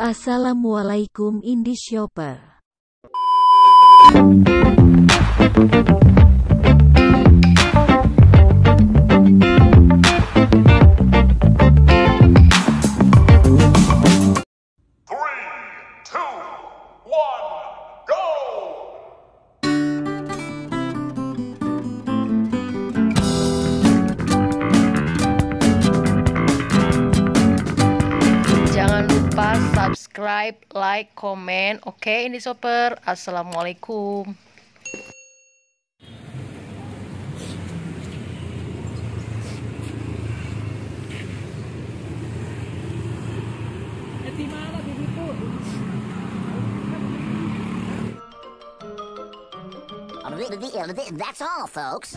Assalamualaikum Indie Shopper. Subscribe, like, komen. Oke, ini Soper. Assalamualaikum. That's all, folks.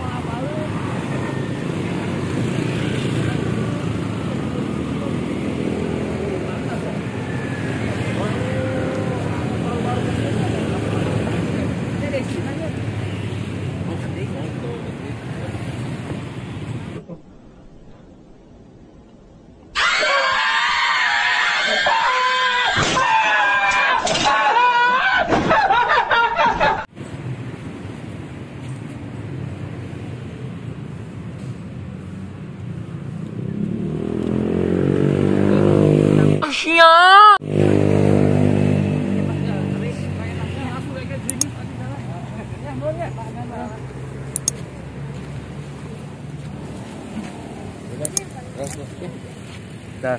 Kita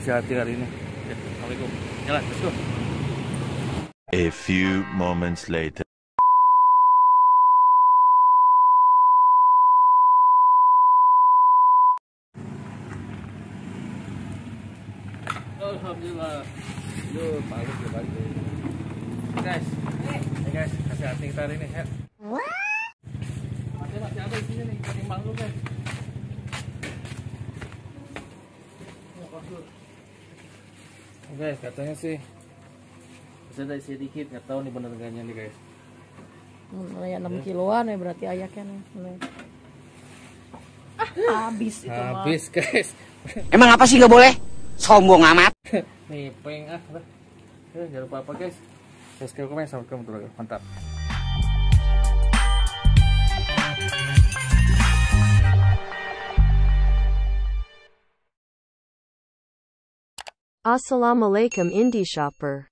hati hari ini. Ya, Assalamualaikum. Jalan, let's go. A few moments later. Alhamdulillah. Yo, balik ya balik. Guys, ya guys, kasih hati kita hari ini ya. Masih masih ada di sini nih, ketimbang dulu guys. Oh. Oh, guys, katanya sih bisa ada sedikit, nggak tahu nih bener enggaknya nih guys. Hmm, ya 6 kiloan ya berarti ayaknya nih. Nih. Ah, habis itu. Habis guys. Emang apa sih nggak boleh? Sombong amat. Nih peng ah. udah. Ya, jangan lupa apa guys. Subscribe komen sampai ketemu lagi. Mantap. Assalamualaikum Indie Shopper.